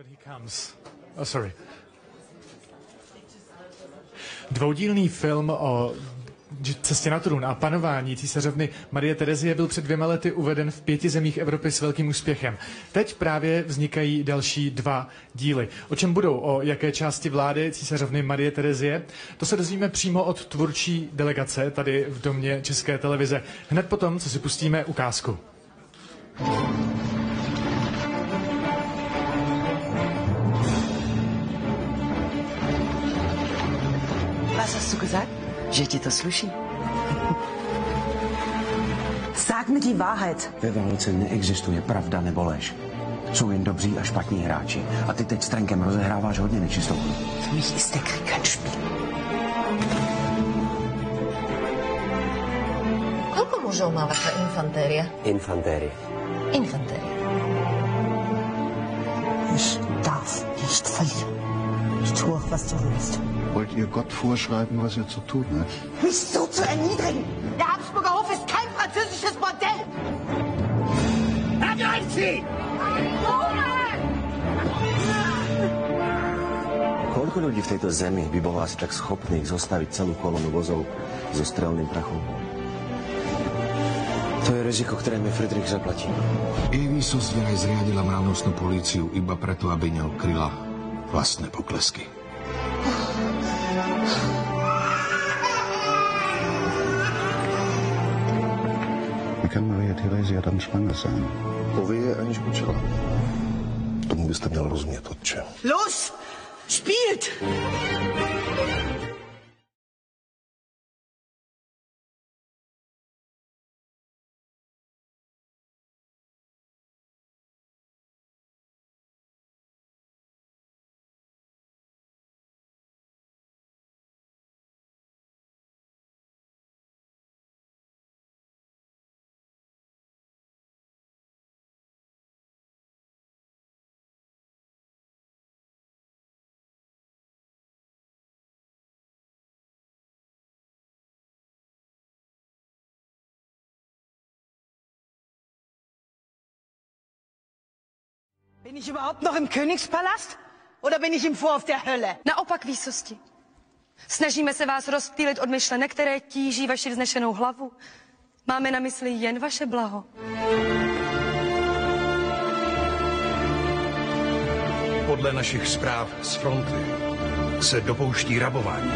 when he comes. Oh, sorry. Dvoudílný film o cestě na trůn a panování císařovny Marie Terezie byl před dvěma lety uveden v pěti zemích Evropy s velkým úspěchem. Teď právě vznikají další dva díly. O čem budou, o jaké části vlády císařovny Marie Terezie? To se dozvíme přímo od tvůrčí delegace tady v domě České televize. Hned potom, co si pustíme ukázku. Gesagt? Že ti to sluší. Sag mi die Wahrheit. Ve válce neexistuje pravda nebo lež. Jsou jen dobří a špatní hráči. A ty teď s trenkem rozehráváš hodně nečistou hru. Für mich ist der Krieg kein Spiel. Koľko mužov má vaša infantéria? Infantérie. Infantéria. Ich darf nicht verlieren. Auch, was du willst. Wollt ihr Gott vorschreiben, was er zu tun hat? Mich so zu erniedrigen. Der Habsburger Hof ist kein französisches Bordell. Koľko ľudí v tejto zemi by bolo asi tak schopných zostaviť celú kolonu vozov so strelným prachom? To je riziko, ktoré mi Friedrich zaplatí. Jej výsosť vraj zriadila mravnostnú políciu iba preto, aby neokryla vlastné poklesky. Theresia dann schwanger sein? To vy je aniž počela. Tomu byste měl rozumět, otče. Los! Spielt! Bin ich überhaupt noch im Königspalast? Oder bin ich im Vorhof der Hölle? Naopak výsosti. Snažíme se vás rozptýlit od myšlenek, které tíží vaši vznešenou hlavu. Máme na mysli jen vaše blaho. Podle našich zpráv z fronty se dopouští rabování.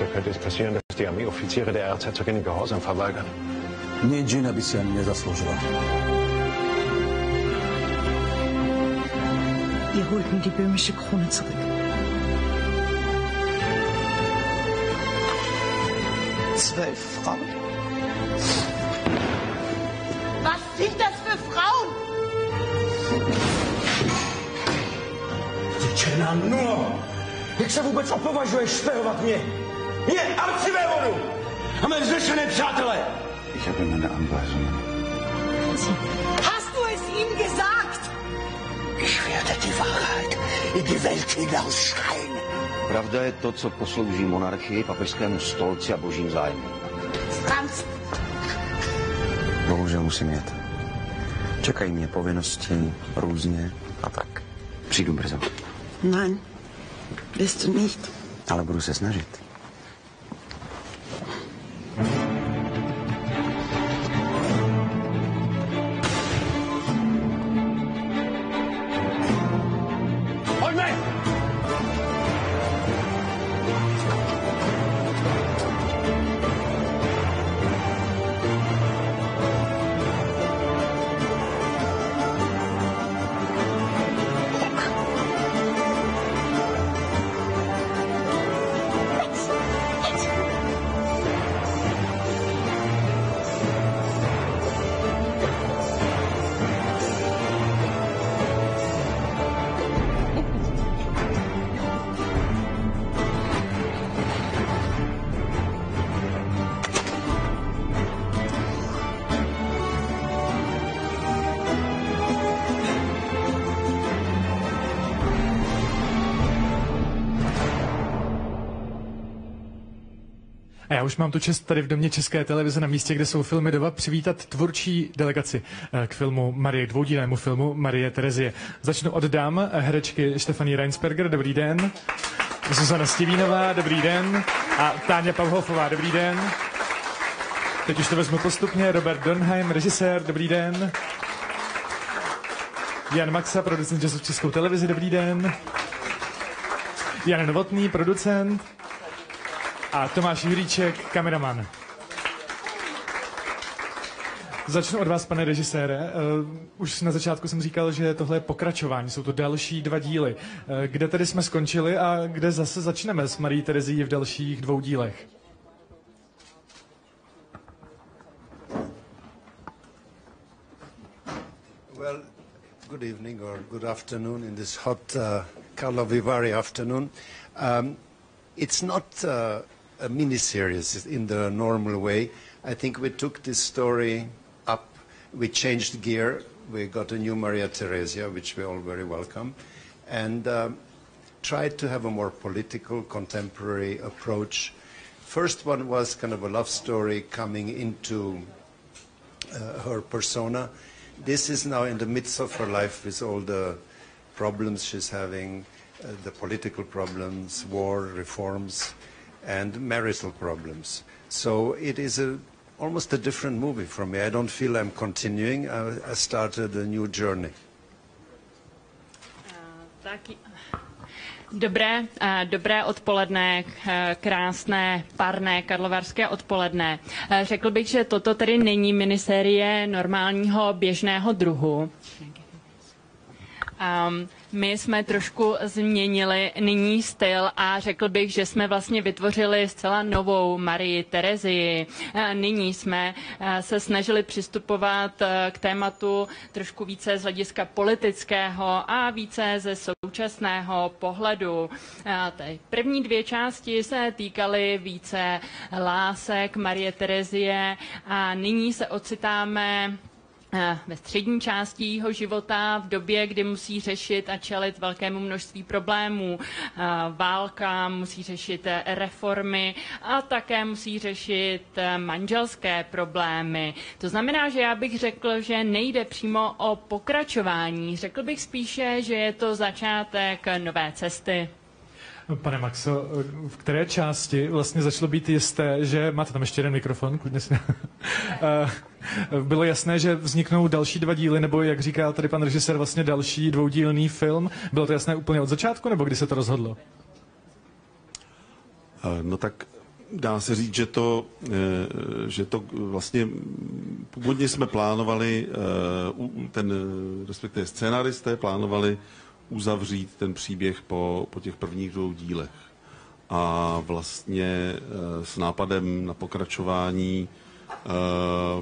Da könnte es passieren, dass die Armeeoffiziere der Erzherzogin Gehorsam verweigern. Nic žena by si ani nezasloužila. Mir die böhmische Krone zurück. Zwölf Frauen. Was sind das für Frauen? Ty černá nulo! Jak se vůbec opovažuješ špehovat mě? Mě, arcivévodu! A mé vznešené přátelé! Ich habe meine Anweisungen. Hast du es ihm gesagt? Ich werde die Wahrheit in die Welt hinausschreien. Pravda je to, co poslouží monarchii, papežskému stolci a božím zájmu. Franz, Bohužel musím jet. Čekají mě povinnosti různě a tak. Přijdu brzo, nein, bist du nicht. ale budu se snažit. Já už mám tu čest tady v domě České televize na místě, kde jsou filmy Dova, přivítat tvůrčí delegaci eh, k filmu Marie, dvoudílnému filmu Marie Terezie. Začnu od dám eh, herečky Štefanie Reinsberger, dobrý den. Zuzana Stivínová, dobrý den. A Táňa Pavhofová, dobrý den. Teď už to vezmu postupně. Robert Donheim, režisér, dobrý den. Jan Maxa, producent jazzu Českou televizi, dobrý den. Jan Novotný, producent. A Tomáš Juríček, kameraman. Začnu od vás, pane režisére. Uh, už na začátku jsem říkal, že tohle je pokračování, jsou to další dva díly. Uh, kde tedy jsme skončili a kde zase začneme s Marí Terezí v dalších dvou dílech? Well, good evening or good afternoon in this hot uh, Carlo Vivari afternoon. Um, it's not uh, a miniseries in the normal way. I think we took this story up, we changed gear, we got a new Maria Theresia, which we all very welcome, and um, tried to have a more political, contemporary approach. First one was kind of a love story coming into uh, her persona. This is now in the midst of her life with all the problems she's having, uh, the political problems, war, reforms, and marital problems. So it is a, almost a different movie for me. I don't feel I'm continuing. I, I started a new journey. Uh, Dobré, uh, dobré odpoledne, uh, krásné, parné karlovarské odpoledne. Řekl bych, že toto tedy není minisérie normálního běžného druhu. Um, my jsme trošku změnili nyní styl a řekl bych, že jsme vlastně vytvořili zcela novou Marii Terezii. Nyní jsme se snažili přistupovat k tématu trošku více z hlediska politického a více ze současného pohledu. Ty první dvě části se týkaly více lásek Marie Terezie a nyní se ocitáme Eh, ve střední části jeho života, v době, kdy musí řešit a čelit velkému množství problémů. Eh, válka, musí řešit eh, reformy a také musí řešit manželské problémy. To znamená, že já bych řekl, že nejde přímo o pokračování. Řekl bych spíše, že je to začátek nové cesty. Pane Maxo, v které části vlastně začalo být jisté, že máte tam ještě jeden mikrofon, klidně si... Eh, bylo jasné, že vzniknou další dva díly, nebo jak říká tady pan režisér, vlastně další dvoudílný film. Bylo to jasné úplně od začátku, nebo kdy se to rozhodlo? Eh, no tak dá se říct, že to, eh, že to vlastně původně jsme plánovali, ten, respektive scénaristé plánovali uzavřít ten příběh po, po těch prvních dvou dílech. A vlastně eh, s nápadem na pokračování eh,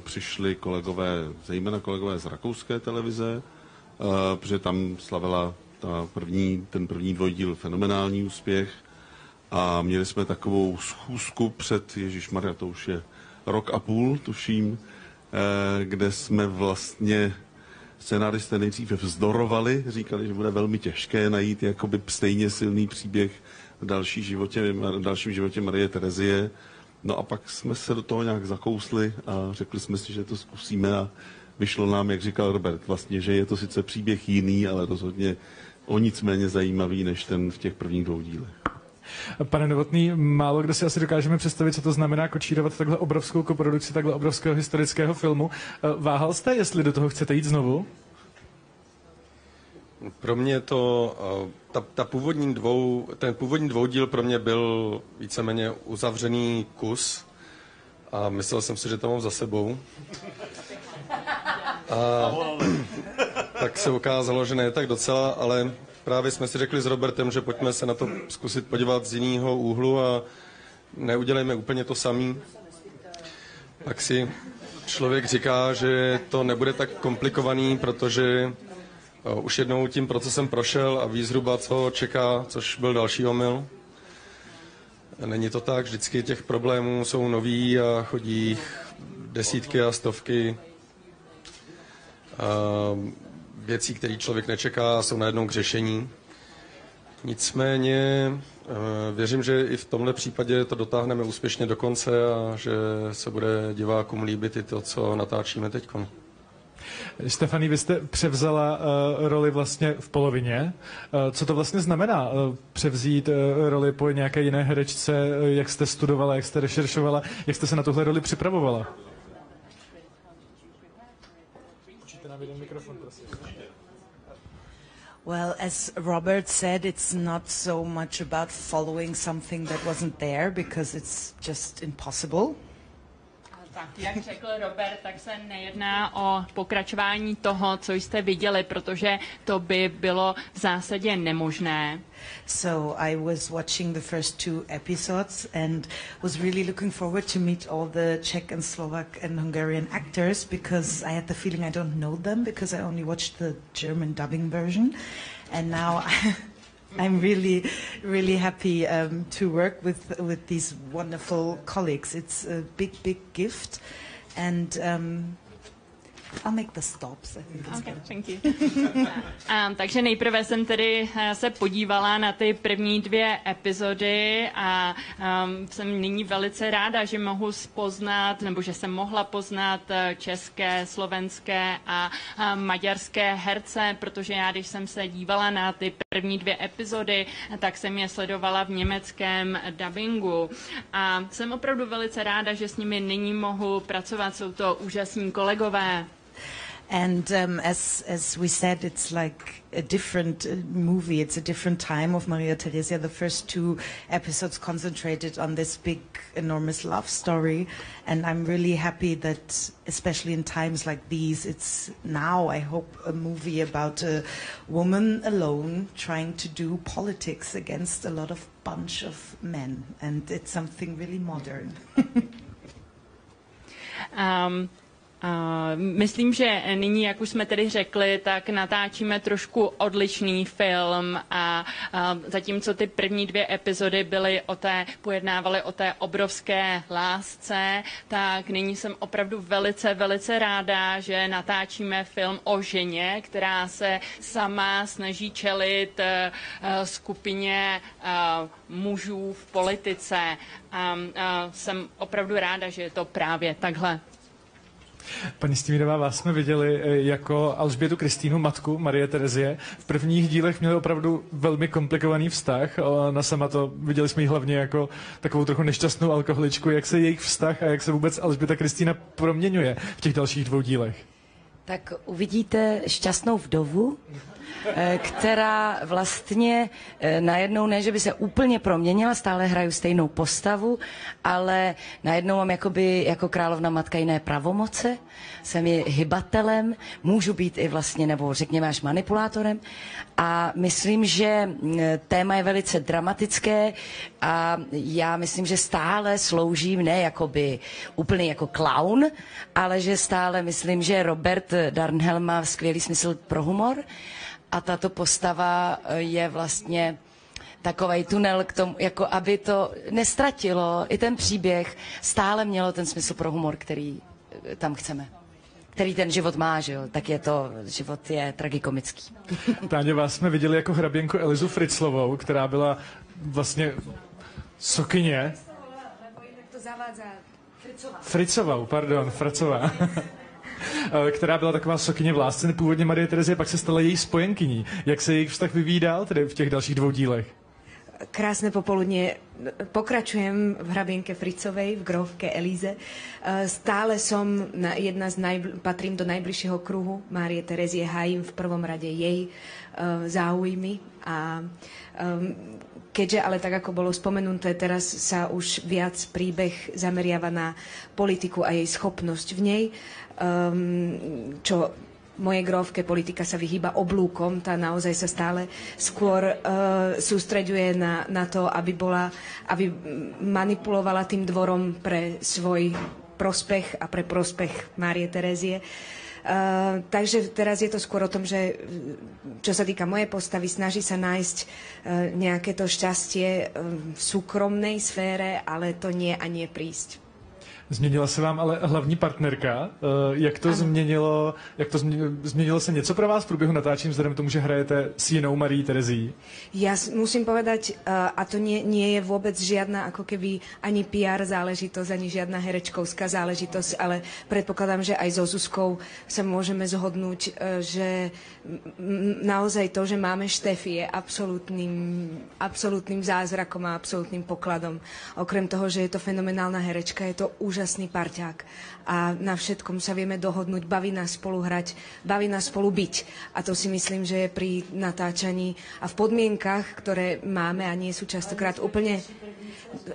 přišli kolegové, zejména kolegové z rakouské televize, eh, protože tam slavila ta první, ten první dvojdíl fenomenální úspěch a měli jsme takovou schůzku před, Ježíš Maria, to už je rok a půl, tuším, kde jsme vlastně Scenáristé nejdříve vzdorovali, říkali, že bude velmi těžké najít jakoby stejně silný příběh v další životě, v dalším životě Marie Terezie. No a pak jsme se do toho nějak zakousli a řekli jsme si, že to zkusíme a vyšlo nám, jak říkal Robert, vlastně, že je to sice příběh jiný, ale rozhodně o nic méně zajímavý než ten v těch prvních dvou dílech. Pane Novotný, málo kdo si asi dokážeme představit, co to znamená kočírovat takhle obrovskou koprodukci, takhle obrovského historického filmu. Eh, váhal jste, jestli do toho chcete jít znovu? Pro mě to, eh, ta, ta původní dvou, ten původní dvoudíl pro mě byl víceméně uzavřený kus a myslel jsem si, že to mám za sebou. A tak se ukázalo, že ne tak docela, ale právě jsme si řekli s Robertem, že pojďme se na to zkusit podívat z jiného úhlu a neudělejme úplně to samý. Pak si člověk říká, že to nebude tak komplikovaný, protože už jednou tím procesem prošel a ví zhruba, co čeká, což byl další omyl. Není to tak, vždycky těch problémů jsou noví a chodí desítky a stovky věcí, které člověk nečeká, jsou najednou k řešení. Nicméně eh, věřím, že i v tomhle případě to dotáhneme úspěšně do konce a že se bude divákům líbit i to, co natáčíme teď. Stefany, vy jste převzala uh, roli vlastně v polovině. Uh, co to vlastně znamená uh, převzít uh, roli po nějaké jiné herečce? Uh, jak jste studovala, jak jste rešeršovala, jak jste se na tuhle roli připravovala? Well, as Robert said, it's not so much about following something that wasn't there because it's just impossible. Tak, jak řekl Robert, tak se nejedná o pokračování toho, co jste viděli, protože to by bylo v zásadě nemožné. So I was watching the first two episodes and was really looking forward to meet all the Czech and Slovak and Hungarian actors because I had the feeling I don't know them because I only watched the German dubbing version. And now I'm really, really happy um, to work with with these wonderful colleagues. It's a big, big gift, and um, I'll make the okay, thank you. um, takže nejprve jsem tedy uh, se podívala na ty první dvě epizody a um, jsem nyní velice ráda, že mohu spoznat, nebo že jsem mohla poznat uh, české, slovenské a uh, maďarské herce, protože já, když jsem se dívala na ty první dvě epizody, tak jsem je sledovala v německém dubbingu. A jsem opravdu velice ráda, že s nimi nyní mohu pracovat. Jsou to úžasní kolegové. And um, as as we said, it's like a different uh, movie. It's a different time of Maria Theresia. The first two episodes concentrated on this big, enormous love story, and I'm really happy that, especially in times like these, it's now. I hope a movie about a woman alone trying to do politics against a lot of bunch of men, and it's something really modern. um, myslím, že nyní, jak už jsme tedy řekli, tak natáčíme trošku odlišný film a zatímco ty první dvě epizody byly o té, pojednávaly o té obrovské lásce, tak nyní jsem opravdu velice, velice ráda, že natáčíme film o ženě, která se sama snaží čelit uh, skupině uh, mužů v politice. A jsem opravdu ráda, že je to právě takhle. Paní Stímidová, vás jsme viděli eh, jako Alžbětu Kristýnu, matku Marie Terezie. V prvních dílech měli opravdu velmi komplikovaný vztah. Ona sama to viděli jsme ji hlavně jako takovou trochu nešťastnou alkoholičku. Jak se jejich vztah a jak se vůbec Alžběta Kristýna proměňuje v těch dalších dvou dílech? Tak uvidíte šťastnou vdovu, Eh, která vlastně eh, najednou ne, že by se úplně proměnila, stále hraju stejnou postavu, ale najednou mám jakoby jako královna matka jiné pravomoce, jsem je hybatelem, můžu být i vlastně, nebo řekněme až manipulátorem. A myslím, že mm, téma je velice dramatické a já myslím, že stále sloužím ne jakoby úplně jako clown, ale že stále myslím, že Robert Darnhelm má skvělý smysl pro humor a tato postava eh, je vlastně takový tunel k tomu, jako aby to nestratilo, i ten příběh stále mělo ten smysl pro humor, který eh, tam chceme který ten život má, že jo, tak je to, život je tragikomický. Táně, vás jsme viděli jako hraběnku Elizu Fritzlovou, která byla vlastně sokyně. Fricovou, pardon, Fracová. Eh, která byla taková sokyně v lásce, původně Marie Terezie, pak se stala její spojenkyní. Jak se jejich vztah vyvíjí dál tedy v těch dalších dvou dílech? Krásne popoludne. Pokračujem v hrabienke Fricovej, v grovke Elíze. Eh, stále som na, jedna z najbl- patrím do najbližšieho kruhu Márie Terezie, hájim v prvom rade jej záujmy a keďže ale tak, ako bolo spomenuté, teraz sa už viac príbeh zameriava na politiku a jej schopnosť v nej, čo moje grovke politika sa vyhýba oblúkom, tá naozaj sa stále skôr uh, sústreďuje na, na to, aby, bola, aby manipulovala tým dvorom pre svoj prospech a pre prospech Márie Terezie. Uh, takže teraz je to skôr o tom, že čo sa týka mojej postavy, snaží sa nájsť uh, nejaké to šťastie uh, v súkromnej sfére, ale to nie a nie prísť. Změnila se vám ale hlavní partnerka. Eh, Jak to ano. změnilo, jak to změnilo, změnilo se něco pro vás v průběhu natáčení, vzhledem k tomu, že hrajete s jinou Marí Terezí? S- musím povedať, uh, a to nie, nie je vôbec žiadna ako keby ani PR záležitosť, ani žiadna herečkovská záležitosť, ale predpokladám, že aj so Zuzkou sa môžeme zhodnúť, uh, že naozaj to, že máme Štefy je absolútnym, absolútnym zázrakom a absolútnym pokladom. Okrem toho, že je to fenomenálna herečka, je to úžasný parťák a na všetkom sa vieme dohodnúť, baví nás spolu hrať, baví nás spolu byť. A to si myslím, že je pri natáčaní a v podmienkach, ktoré máme a nie sú častokrát úplne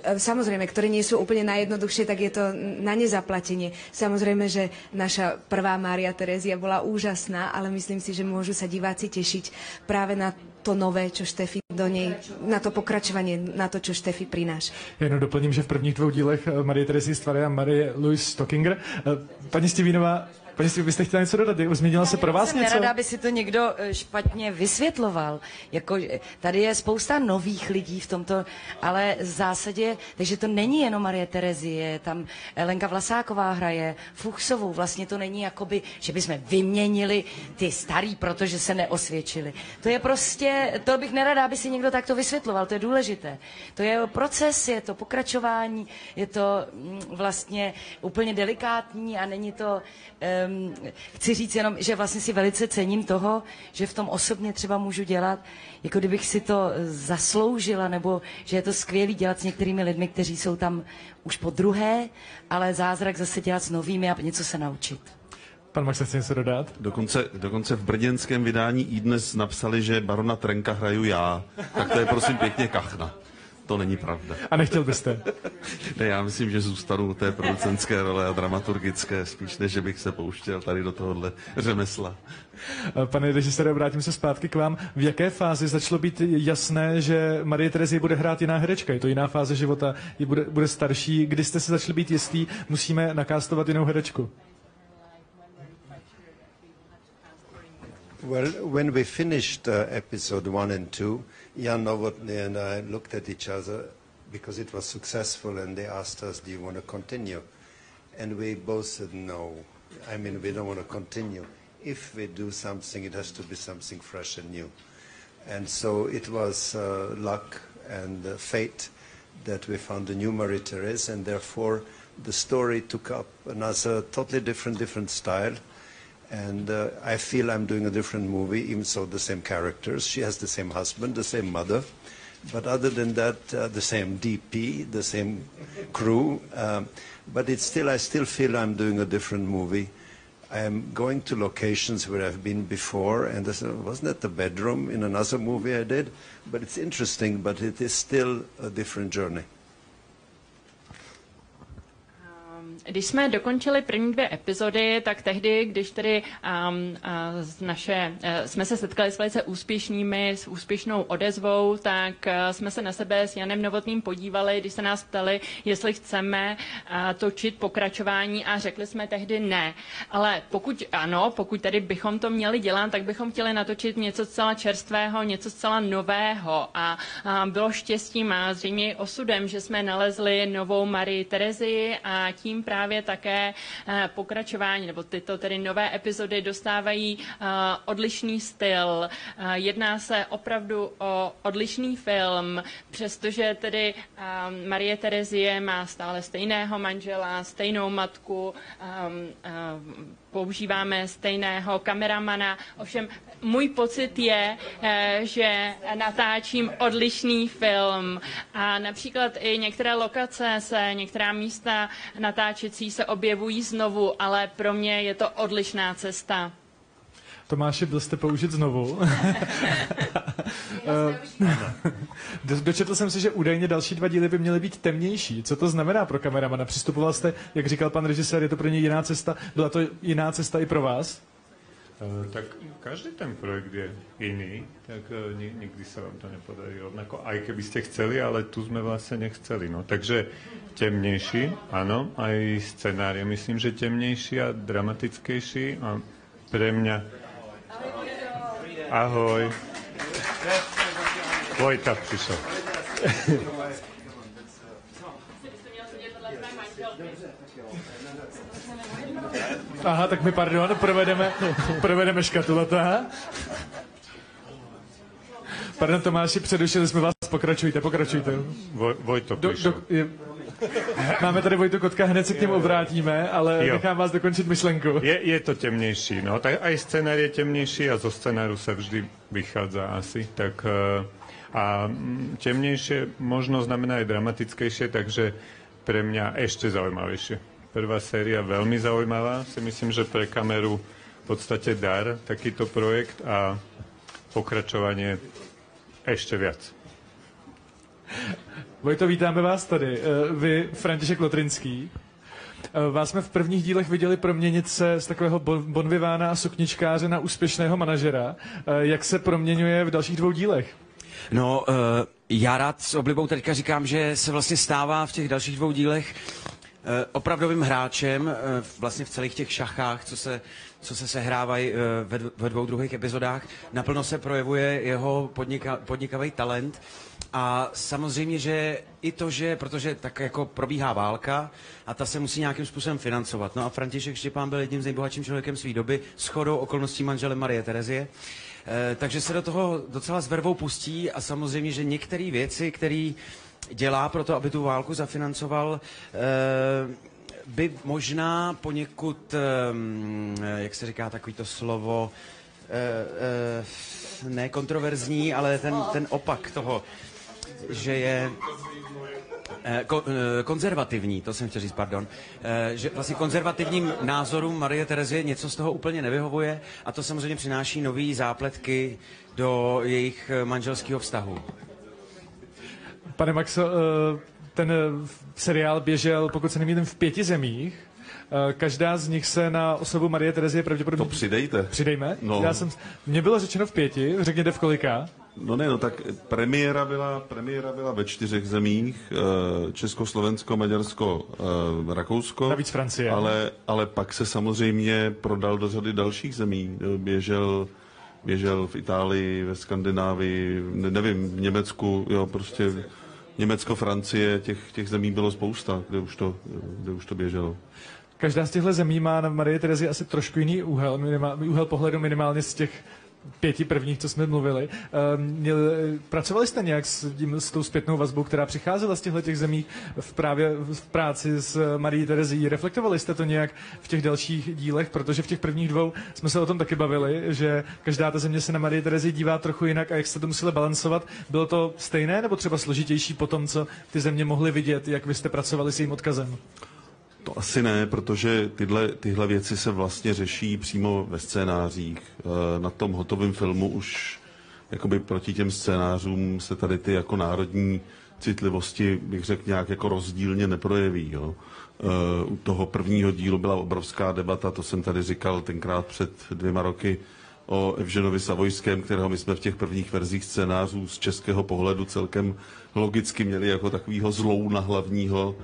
Samozrejme, ktoré nie sú úplne najjednoduchšie, tak je to na nezaplatenie. Samozrejme, že naša prvá Mária Terezia bola úžasná, ale myslím si, že môžu sa diváci tešiť práve na to nové, čo Štefi do nej, na to pokračovanie, na to, čo Štefi prináša. Jenom doplním, že v prvních dvou dílech eh, Marie Terezy Stvary a Marie Louise Stockinger. Eh, Paní Stivínová, paní Stivínová, byste chtěla něco dodat? Změnila se pro vás jsem něco? nerada, aby si to někdo eh, špatně vysvětloval. Jako, eh, tady je spousta nových lidí v tomto, ale v zásadě, takže to není jenom Marie Terezie, tam Lenka Vlasáková hraje, Fuchsovou, vlastně to není jakoby, že bychom vyměnili ty starý, protože se neosvědčili. To je prostě, to bych nerada, aby si někdo takto vysvětloval, to je důležité. To je proces, je to pokračování, je to mm, vlastně úplně delikátní a není to, um, chci říct jenom, že vlastně si velice cením toho, že v tom osobně třeba můžu dělat, jako kdybych si to zasloužila, nebo že je to skvělý dělat s některými lidmi, kteří jsou tam už po druhé, ale zázrak zase dělat s novými a něco se naučit. Pan Max chce něco dodat? Dokonce, dokonce v brněnském vydání i dnes napsali, že barona Trenka hraju já. Tak to je prosím pěkně kachna. To není pravda. A nechtěl byste? Ne, já myslím, že zůstanu u té producentské role a dramaturgické, spíš než že bych se pouštěl tady do tohohle řemesla. Pane režisére, vrátím se zpátky k vám. V jaké fázi začalo být jasné, že Marie Terezie bude hrát jiná herečka? Je to jiná fáze života, je bude, bude starší. Kdy jste se začali být jistý, musíme nakástovat jinou herečku? Well, when we finished uh, episode one and two, Jan Novotny and I looked at each other because it was successful, and they asked us, "Do you want to continue?" And we both said, "No. I mean, we don't want to continue. If we do something, it has to be something fresh and new." And so it was uh, luck and uh, fate that we found a new Marie Therese, and therefore the story took up another totally different, different style. And uh, I feel I'm doing a different movie, even so the same characters. She has the same husband, the same mother. But other than that, uh, the same DP, the same crew. Um, but it's still, I still feel I'm doing a different movie. I'm going to locations where I've been before, and wasn't that the bedroom in another movie I did? But it's interesting, but it is still a different journey. Když jsme dokončili první dvě epizody, tak tehdy, když tedy um, uh, naše, uh, jsme se setkali s velice úspěšnými, s úspěšnou odezvou, tak uh, jsme se na sebe s Janem Novotným podívali, když se nás ptali, jestli chceme uh, točit pokračování a řekli jsme tehdy ne. Ale pokud ano, pokud tedy bychom to měli dělat, tak bychom chtěli natočit něco zcela čerstvého, něco zcela nového a, a bylo štěstím a zřejmě osudem, že jsme nalezli novou Marii Terezii a tím právě také eh, pokračování, nebo tyto tedy nové epizody dostávají eh, odlišný styl. Eh, Jedná se opravdu o odlišný film, přestože tedy Marie Terezie má stále stejného manžela, stejnou matku, používáme stejného kameramana. Ovšem můj pocit je, že natáčím odlišný film a například i některé lokace se, některá místa natáčecí se objevují znovu, ale pro mě je to odlišná cesta. Tomáši, byl jste použit znovu. Do- Dočetl jsem si, že údajně další dva díly by měly být temnější. Co to znamená pro kameramana? Přistupoval jste, jak říkal pan režisér, je to pro něj jiná cesta. Byla to jiná cesta i pro vás? Eh, Tak každý ten projekt je iný, tak eh, ni- nikdy sa vám to nepodarí rovnako, aj keby ste chceli, ale tu sme vlastne nechceli. No. Takže temnejší, áno, aj scenár je myslím, že temnejší a dramatickejší a pre mňa... Ahoj. Vojta prišiel. Aha, tak my, pardon, provedeme, provedeme škatulata. Pardon, Tomáši, předušili jsme vás, pokračujte, pokračujte. Voj, Vojto Do, do, je, máme tady Vojtu Kotka, hned se k němu obrátíme, ale Jo. nechám vás dokončit myšlenku. Je, je to temnejší, no. Tak aj scenár je temnejší a zo scenáru sa vždy vychádza asi. Tak, eh, a mm, temnejšie možno znamená aj dramatickejšie, takže pre mňa ešte zaujímavejšie. Prvá séria veľmi zaujímavá, si myslím, že pre kameru v podstate dar takýto projekt a pokračovanie ešte viac. Vojto, vítáme vás tady. Eh, Vy, František Lotrinský. Eh, Vás jsme v prvních dílech viděli proměnit se z takového bon- bonvivána a sukničkáře na úspěšného manažera. Eh, Jak se proměňuje v dalších dvou dílech? No, já rád s oblibou teďka říkám, že se vlastně stává v těch dalších dvou dílech opravdovým hráčem vlastně v celých těch šachách, co se, co se sehrávají uh, ve, dv- ve dvou druhých epizodách. Naplno se projevuje jeho podnika, podnikavý talent a samozřejmě, že i to, že, protože tak jako probíhá válka a ta se musí nějakým způsobem financovat. No a František Štěpán byl jedním z nejbohatším člověkem své doby, s chodou okolností manželem Marie Terezie. Eh, takže se do toho docela s vervou pustí a samozřejmě, že některé věci, které dělá pro to, aby tu válku zafinancoval, eh, by možná poněkud, jak se říká takový to slovo, eh, eh, ne kontroverzní, ale ten, ten opak toho, že je eh, ko, konzervativní, to jsem chtěl říct, pardon, že vlastně konzervativním názorům Marie Terezie něco z toho úplně nevyhovuje a to samozřejmě přináší nové zápletky do jejich manželského vztahu. Pane Maxo, ten eh, seriál běžel, pokud se nemýlím, v pěti zemích. Eh, Každá z nich se na osobu Marie Terezie pravděpodobně... To přidejte. Přidejme? No. Já jsem... Mně bylo řečeno v pěti, řekněte v kolika. No ne, no tak premiéra byla, premiéra byla ve čtyřech zemích, eh, Česko, Slovensko, Maďarsko, Rakousko. Navíc Francie. Ale, ale pak se samozřejmě prodal do řady dalších zemí. Běžel, běžel v Itálii, ve Skandinávii, ne, nevím, v Německu, jo, prostě Německo, Francie, těch, těch zemí bylo spousta, kde už to, kde už to běželo. Každá z těchto zemí má na Marie Terezi asi trošku jiný úhel, minimál, úhel pohledu minimálně z těch pěti prvních, co jsme mluvili. Eh, Měl, pracovali jste nějak s, tím, s tou zpětnou vazbou, která přicházela z těchto těch zemí v právě v práci s Marí Terezí? Reflektovali jste to nějak v těch dalších dílech? Protože v těch prvních dvou jsme se o tom taky bavili, že každá ta země se na Marie Terezi dívá trochu jinak a jak jste to museli balancovat. Bylo to stejné nebo třeba složitější po tom, co ty země mohly vidět, jak vy jste pracovali s jejím odkazem? To asi ne, protože tyhle, tyhle věci se vlastně řeší přímo ve scénářích. Eh, Na tom hotovém filmu už jakoby proti těm scénářům se tady ty jako národní citlivosti, bych řekl, nějak jako rozdílně neprojeví. Jo. Eh, U toho prvního dílu byla obrovská debata, to jsem tady říkal tenkrát před dvěma roky, o Evženovi Savojském, kterého my jsme v těch prvních verzích scénářů z českého pohledu celkem logicky měli jako takového zlouna hlavního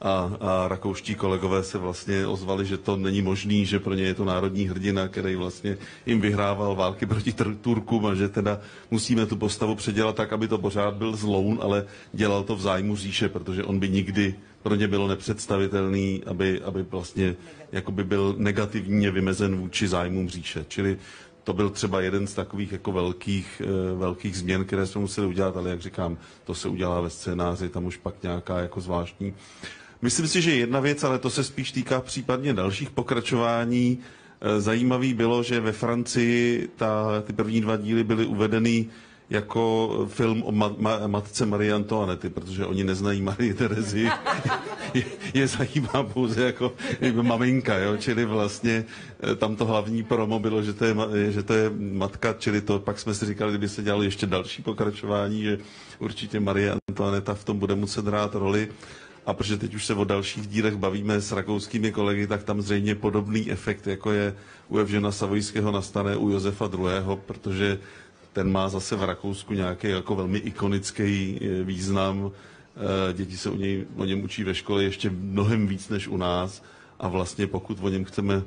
a, a rakouští kolegové se vlastně ozvali, že to není možný, že pro ně je to národní hrdina, který vlastně jim vyhrával války proti Tur- Turkům a že teda musíme tu postavu předělat tak, aby to pořád byl zloun, ale dělal to v zájmu říše, protože on by nikdy pro ně bylo nepředstavitelný, aby, aby vlastně jakoby byl negativně vymezen vůči zájmům říše. Čili to byl třeba jeden z takových jako velkých, eh, velkých změn, které jsme museli udělat, ale jak říkám, to se udělá ve scénáři, tam už pak nějaká jako zvláštní. Myslím si, že jedna věc, ale to se spíš týká případně dalších pokračování. Eh, Zajímavý bylo, že ve Francii ta, ty první dva díly byly uvedeny jako film o ma- ma- matce Marie Antoinety, protože oni neznají Marie Terezy. je, je zajímá pouze jako, jako maminka, jo? čili vlastně eh, tam to hlavní promo bylo, že to, je, že to je matka, čili to pak jsme si říkali, kdyby se dělalo ještě další pokračování, že určitě Marie Antoineta v tom bude muset hrát roli. A protože teď už se o dalších dílech bavíme s rakouskými kolegy, tak tam zřejmě podobný efekt, jako je u Evžena Savojského, nastane u Josefa II., protože ten má zase v Rakousku nějaký jako velmi ikonický eh, význam. Eh, Děti se o, něj, o něm učí ve škole ještě mnohem víc než u nás a vlastně pokud o něm chceme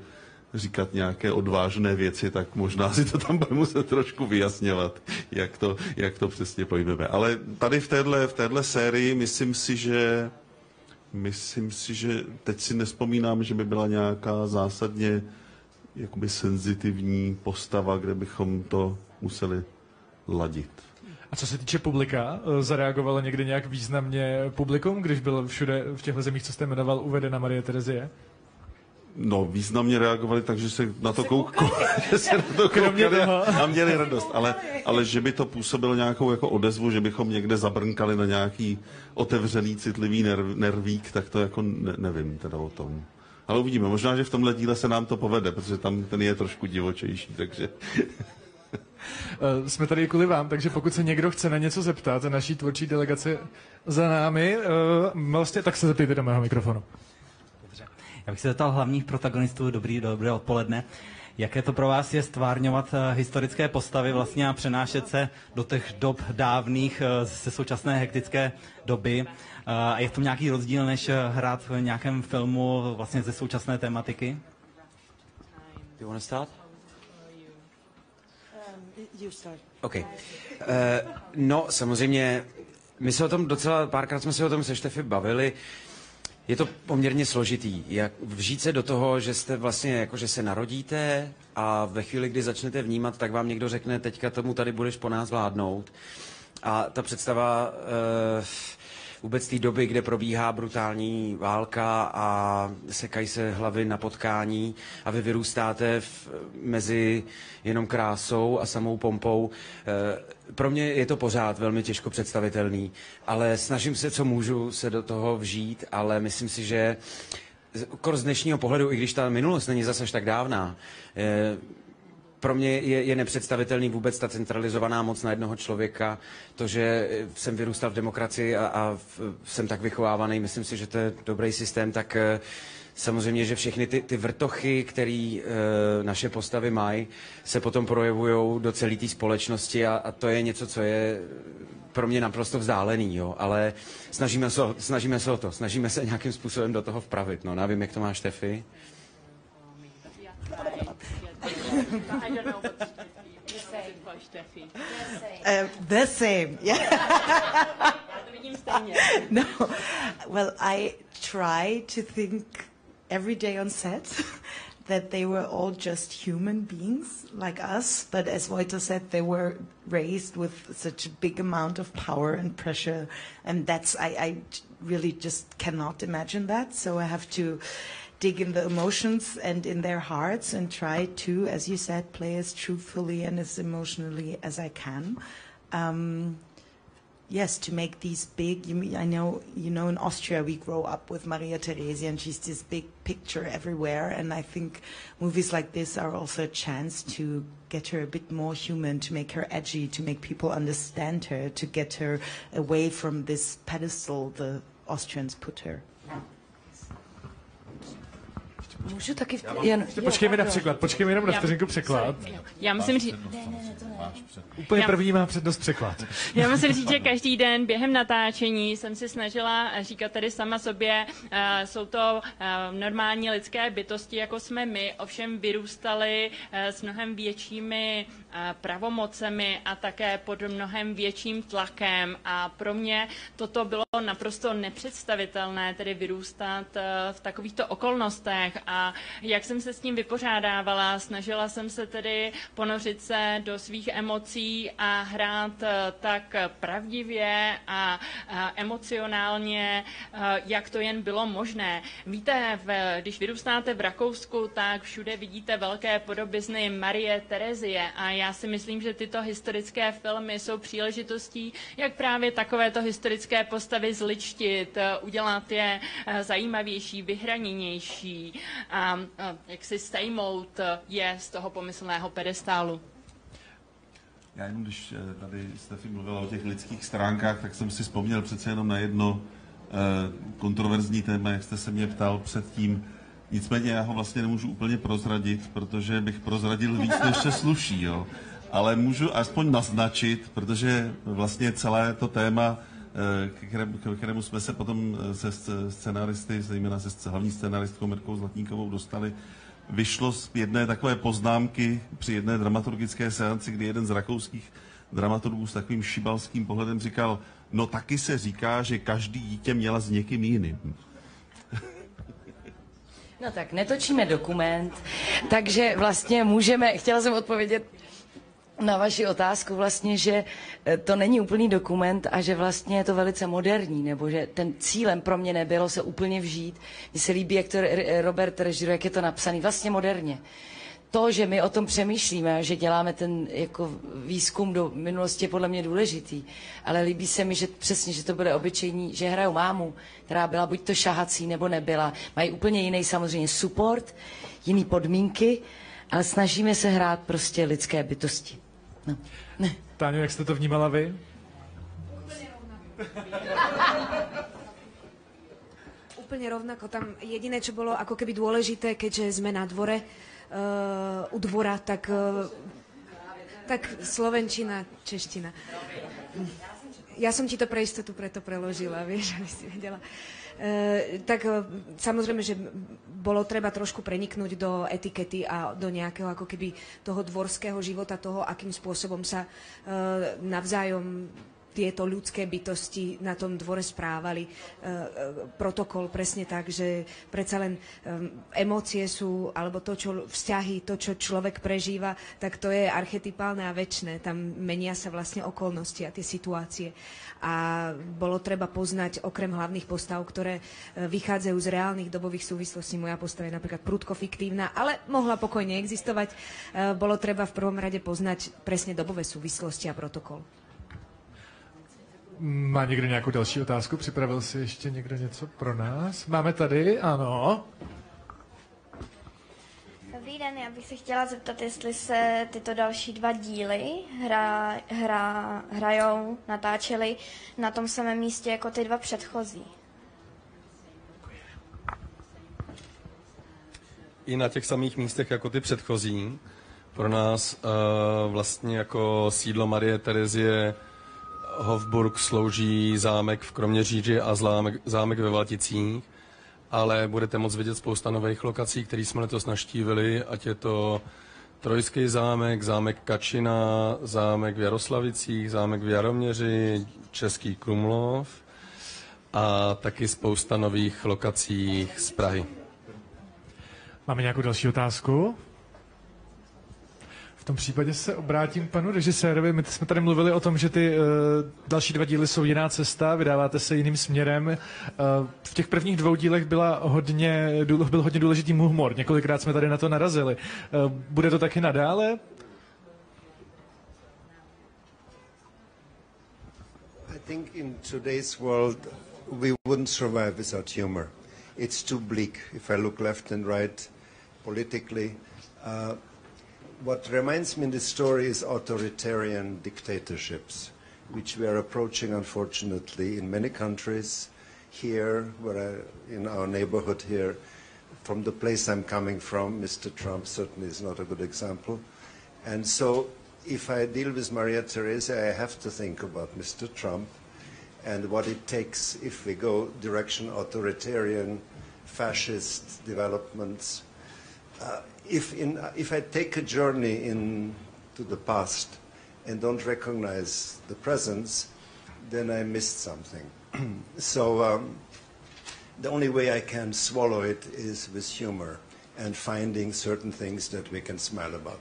říkat nějaké odvážné věci, tak možná si to tam budeme muset trošku vyjasňovat, jak to, jak to přesně pojmeme. Ale tady v téhle, v téhle sérii myslím si, že Myslím si, že teď si nespomínám, že by byla nějaká zásadně jakoby senzitivní postava, kde bychom to museli ladit. A co se týče publika, eh, zareagovalo někdy nějak významně publikum, když byl všude v těchto zemích, co jste jmenoval, uvedena Marie Terezie? No, významně reagovali, takže se na to koukali, že se na to koukali a měli radost. Ale, ale že by to působilo nějakou jako odezvu, že bychom někde zabrnkali na nějaký otevřený, citlivý nerv, nervík, tak to jako ne, nevím teda o tom. Ale uvidíme, možná, že v tomhle díle se nám to povede, protože tam ten je trošku divočejší, takže... Eh, jsme tady kvůli vám, takže pokud se někdo chce na něco zeptat, naší tvůrčí delegace za námi, eh, vlastně, tak se zeptejte do mého mikrofonu. Já bych se zeptal hlavních protagonistů, dobrý, dobré odpoledne. Jaké to pro vás je stvárňovat uh, historické postavy vlastně a přenášet se do těch dob dávných uh, ze současné hektické doby? Uh, a je to nějaký rozdíl, než hrát v nějakém filmu vlastně ze současné tematiky? Do you want to start? Um, you start. OK. Uh, no, samozřejmě, my se o tom docela, párkrát jsme se o tom se Štefy bavili. Uh, je to poměrně složitý. Jak vžít se do toho, že jste vlastně, jako že se narodíte a ve chvíli, kdy začnete vnímat, tak vám někdo řekne, teďka tomu tady budeš po nás vládnout. A ta představa uh, vůbec té doby, kde probíhá brutální válka a sekají se hlavy na potkání a vy vyrůstáte v, mezi jenom krásou a samou pompou. E, pro mě je to pořád velmi těžko představitelný, ale snažím se, co můžu, se do toho vžít, ale myslím si, že z dnešního pohledu, i když ta minulost není zase tak dávná, e, pro mě je, je nepředstavitelný vůbec ta centralizovaná moc na jednoho člověka. To, že jsem vyrůstal v demokracii a, a jsem tak vychovávaný, myslím si, že to je dobrý systém, tak eh, samozřejmě, že všechny ty, ty vrtochy, které e, naše postavy mají, se potom projevují do celé té společnosti a, a to je něco, co je pro mě naprosto vzdálený, jo, ale snažíme se, snažíme se o to, snažíme se nějakým způsobem do toho vpravit, no, nevím, jak to máš, Štefy. I don't know what the same. Uh, the same, yeah. no, well, I try to think every day on set that they were all just human beings like us, but as Wojta said, they were raised with such a big amount of power and pressure, and that's I, I really just cannot imagine that. So I have to dig in the emotions and in their hearts and try to, as you said, play as truthfully and as emotionally as I can. Um, yes, to make these big. You I know you know in Austria we grow up with Maria Theresia and she's this big picture everywhere. And I think movies like this are also a chance to get her a bit more human, to make her edgy, to make people understand her, to get her away from this pedestal the Austrians put her. Můžu taky... V... Jen... Počkej mi na překlad, počkej mi jenom na vteřinku překlad. Já musím říct... Úplně první má přednost překlad. Já musím říct, že každý den během natáčení jsem si snažila říkat tady sama sobě, uh, jsou to uh, normální lidské bytosti, jako jsme my, ovšem vyrůstali uh, s mnohem většími pravomocemi a také pod mnohem větším tlakem. A pro mě toto bylo naprosto nepředstavitelné, tedy vyrůstat v takovýchto okolnostech a jak jsem se s tím vypořádávala, snažila jsem se tedy ponořit se do svých emocí a hrát eh, tak pravdivě a emocionálně, eh, jak to jen bylo možné. Víte, když vyrůstáte v Rakousku, tak všude vidíte velké podobizny Marie Terezie a já si myslím, že tyto historické filmy jsou příležitostí, jak právě takovéto historické postavy zličtit, eh, udělat je zajímavější, vyhraněnější a, jak si stejmout je z toho pomyslného pedestálu. Já jenom, když eh, tady Stefy mluvila o těch lidských stránkách, tak jsem si vzpomněl přece jenom na jedno eh, kontroverzní téma, jak jste se mě ptal předtím. Nicméně já ho vlastně nemůžu úplně prozradit, protože bych prozradil víc, než se sluší, jo. Ale můžu aspoň naznačit, protože vlastně celé to téma, eh, k kterému, k kterému jsme se potom se scenaristy, zejména se hlavní scenaristkou Mirkou Zlatníkovou dostali, vyšlo z jedné takové poznámky při jedné dramaturgické seanci, kdy jeden z rakouských dramaturgů s takovým šibalským pohledem říkal, no taky se říká, že každý dítě měla s někým jiným. No tak netočíme dokument, takže vlastně můžeme, chtěla jsem odpovědět na vaši otázku vlastně, že eh, to není úplný dokument a že vlastně je to velice moderní, nebo že ten cílem pro mě nebylo se úplně vžít. Mně se líbí, jak to Robert režiruje, jak je to napsaný, vlastně moderně. To, že my o tom přemýšlíme, že děláme ten jako výzkum do minulosti, je podle mě důležitý. Ale líbí se mi, že přesně, že to bude obyčejní, že hrajou mámu, která byla buď to šahací, nebo nebyla. Mají úplně jiný samozřejmě support, jiný podmínky, ale snažíme se hrát prostě lidské bytosti. No. Ne. Táňo, jak jste to vnímala vy? Úplne rovnako. Tam jediné, čo bolo ako keby dôležité, keďže sme na dvore, uh, u dvora, tak, uh, tak slovenčina, čeština. Ja som ti to pre istotu preto preložila, vieš, aby si vedela. Uh, tak uh, samozrejme, že bolo treba trošku preniknúť do etikety a do nejakého ako keby toho dvorského života, toho, akým spôsobom sa uh, navzájom tieto ľudské bytosti na tom dvore správali. E, protokol presne tak, že predsa len emócie sú, alebo to, čo vzťahy, to, čo človek prežíva, tak to je archetypálne a väčšie. Tam menia sa vlastne okolnosti a tie situácie a bolo treba poznať okrem hlavných postav, ktoré vychádzajú z reálnych dobových súvislostí. Moja postava je napríklad prudko fiktívna, ale mohla pokojne existovať. Bolo treba v prvom rade poznať presne dobové súvislosti a protokol. Má někdo nějakou další otázku? Připravil si ještě někdo něco pro nás? Máme tady, ano. Dobrý den, já bych se chtěla zeptat, jestli se tyto další dva díly hra, hra, hrajou, natáčely na tom samém místě jako ty dva předchozí. I na těch samých místech jako ty předchozí. Pro nás uh, vlastně jako sídlo Marie Terezie Hofburg slouží zámek v Kroměříži a zámek, zámek ve Valticích ale budete moct vidět spousta nových lokací, které jsme letos naštívili, ať je to Trojský zámek, zámek Kačina, zámek v Jaroslavicích, zámek v Jaroměři, Český Krumlov a taky spousta nových lokací z Prahy. Máme nějakou další otázku? V tom případě se obrátím panu režisérovi. My jsme tady mluvili o tom, že ty uh, další dva díly jsou jiná cesta, vydáváte se jiným směrem. Uh, v těch prvních dvou dílech byla hodně, byl hodně důležitý humor. Několikrát jsme tady na to narazili. Uh, bude to taky nadále? I think in today's world we wouldn't survive without humor. It's too bleak if I look left and right politically. Uh, what reminds me in this story is authoritarian dictatorships, which we are approaching, unfortunately, in many countries. Here, where I, in our neighborhood here, from the place I'm coming from, Mr. Trump certainly is not a good example. And so, if I deal with Maria Theresa, I have to think about Mr. Trump and what it takes if we go direction authoritarian, fascist developments. Uh, if, in, if I take a journey into the past and don't recognize the presence, then I missed something. so um, the only way I can swallow it is with humor and finding certain things that we can smile about.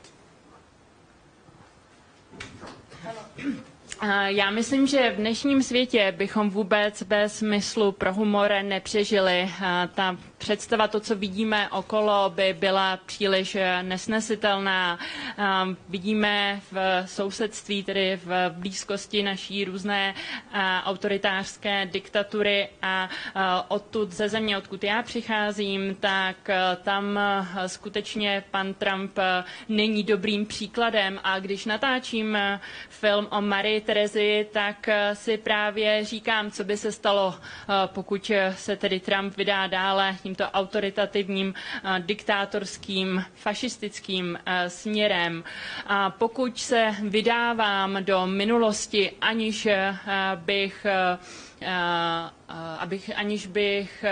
Já myslím, že v dnešním světě bychom vůbec bez smyslu pro humor nepřežili. Ta představa, to, co vidíme okolo, by byla příliš nesnesitelná. Vidíme v sousedství, tedy v blízkosti naší různé autoritářské diktatury a odtud ze země, odkud já přicházím, tak tam skutečně pan Trump není dobrým příkladem a když natáčím film o Marii Terezi, tak si právě říkám, co by se stalo, pokud se tedy Trump vydá dále tímto autoritativním, diktátorským, fašistickým směrem. A pokud se vydávám do minulosti, aniž bych, abych aniž bych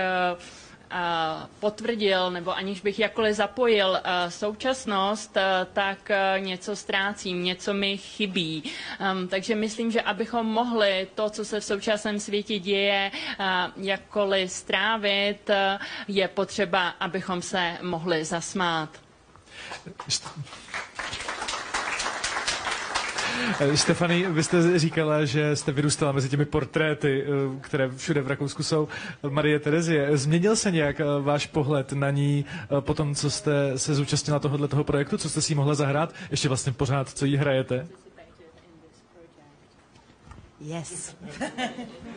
potvrdil nebo aniž bych jakkoliv zapojil současnost, tak něco ztrácím, něco mi chybí. Ehm, takže myslím, že abychom mohli to, co se v současném světě děje, jakkoliv strávit, je potřeba, abychom se mohli zasmát. Stefany, vy jste říkala, že jste vyrůstala mezi těmi portréty, eh, které všude v Rakousku jsou, Marie Terezie. Změnil se nějak eh, váš pohled na ní eh, po tom, co jste se zúčastnila tohohle toho projektu? Co jste si mohla zahrát? Ještě vlastně pořád, co jí hrajete? Yes.